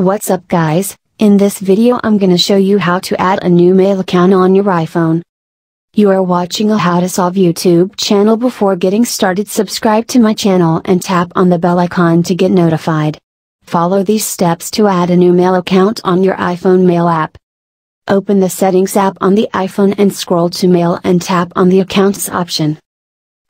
What's up guys, in this video I'm gonna show you how to add a new mail account on your iPhone. You are watching a how to solve YouTube channel before getting started subscribe to my channel and tap on the bell icon to get notified. Follow these steps to add a new mail account on your iPhone mail app. Open the settings app on the iPhone and scroll to mail and tap on the accounts option.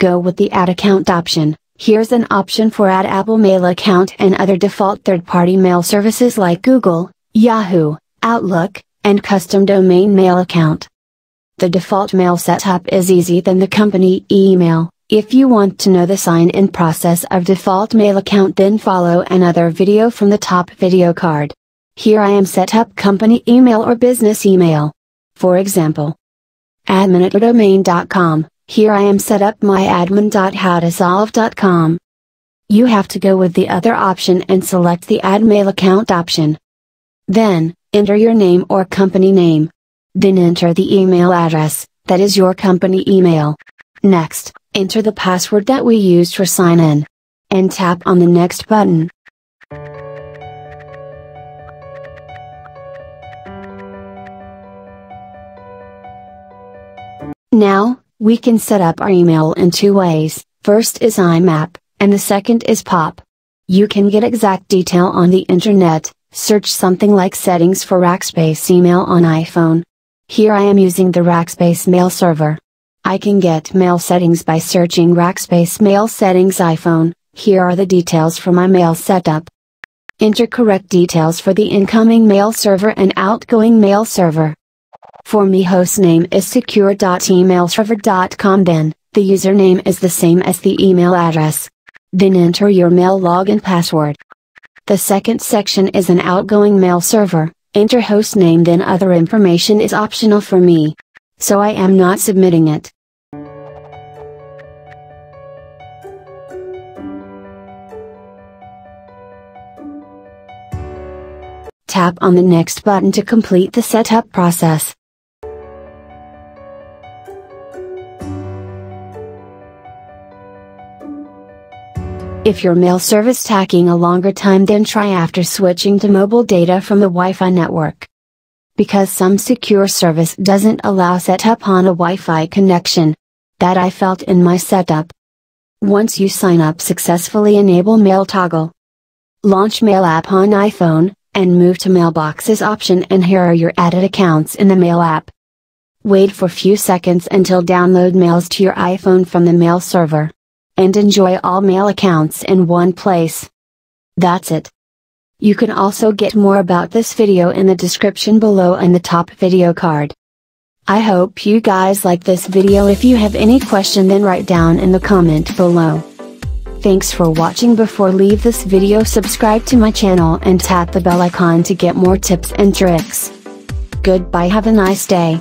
Go with the add account option. Here's an option for add Apple Mail account and other default third-party mail services like Google, Yahoo, Outlook, and custom domain mail account. The default mail setup is easy than the company email. If you want to know the sign-in process of default mail account then follow another video from the top video card. Here I am set up company email or business email. For example, admin at domain.com. Here I am set up my admin.howtosolve.com. You have to go with the other option and select the add mail account option. Then, enter your name or company name. Then enter the email address, that is your company email. Next, enter the password that we used for sign in. And tap on the next button. Now, we can set up our email in two ways, first is IMAP, and the second is POP. You can get exact detail on the internet, search something like settings for Rackspace email on iPhone. Here I am using the Rackspace mail server. I can get mail settings by searching Rackspace mail settings iPhone, here are the details for my mail setup. Enter correct details for the incoming mail server and outgoing mail server. For me hostname is secure.emailserver.com then, the username is the same as the email address. Then enter your mail login password. The second section is an outgoing mail server, enter hostname then other information is optional for me. So I am not submitting it. Tap on the next button to complete the setup process. If your mail service taking a longer time then try after switching to mobile data from the Wi-Fi network. Because some secure service doesn't allow setup on a Wi-Fi connection. That I felt in my setup. Once you sign up successfully enable mail toggle. Launch mail app on iPhone, and move to mailboxes option and here are your added accounts in the mail app. Wait for few seconds until download mails to your iPhone from the mail server and enjoy all mail accounts in one place. That's it. You can also get more about this video in the description below and the top video card. I hope you guys like this video if you have any question then write down in the comment below. Thanks for watching before leave this video subscribe to my channel and tap the bell icon to get more tips and tricks. Goodbye have a nice day.